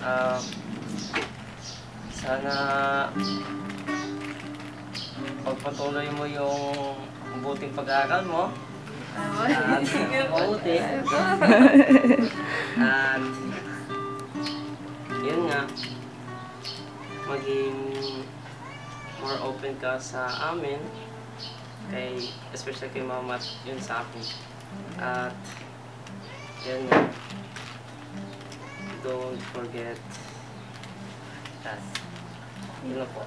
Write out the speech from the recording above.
Ah, sana pagpatuloy mo yung buting pag-aaral mo. At mabuti. At yun nga, maging more open ka sa amin. Kay, especially kay mama at yun sa akin. At yun nga, don't forget that. Yun po.